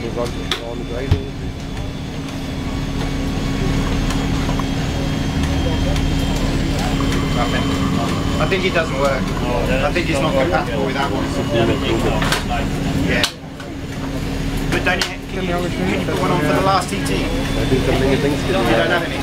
Goes on, to- on the I think it doesn't work. I think it's not compatible with that one. Yeah. But don't you, can you, can you put one on for the last TT? You I think the main things can don't have any?